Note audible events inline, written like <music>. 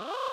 Oh! <gasps> <gasps> <laughs>